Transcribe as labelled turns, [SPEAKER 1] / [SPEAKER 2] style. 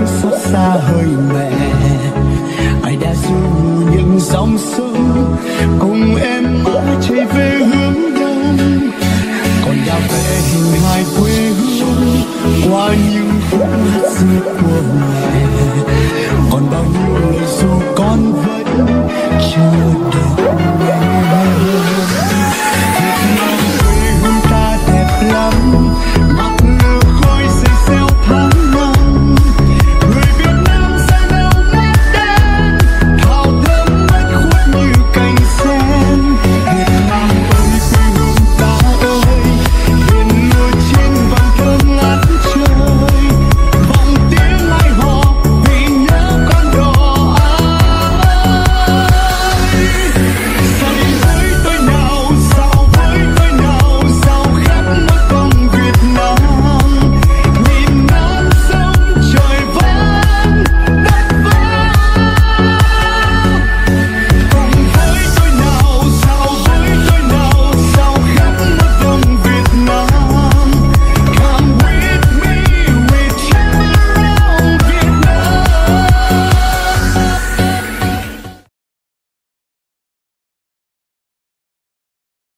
[SPEAKER 1] nắng xót xa hơi mẹ. Ai đã du những dòng sông, cùng em mãi chạy về hướng đông còn đã vẽ hình hài quê hương, qua những khúc hát xưa của mẹ. Còn bao nhiêu lời dù con vẫn